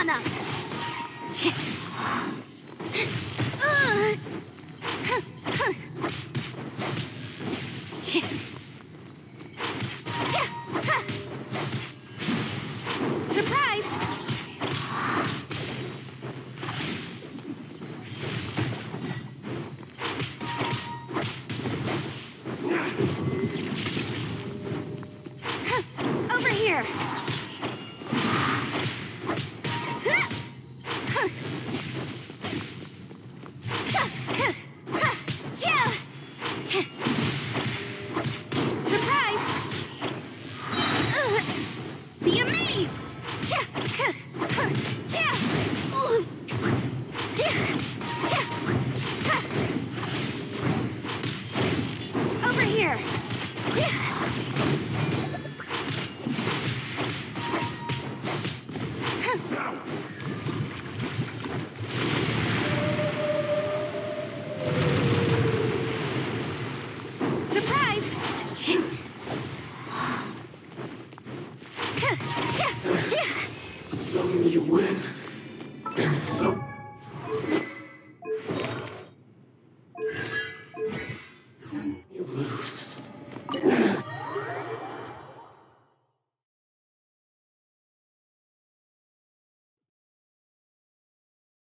Surprise! Over here! Over here! Surprise! You went, and so roofs.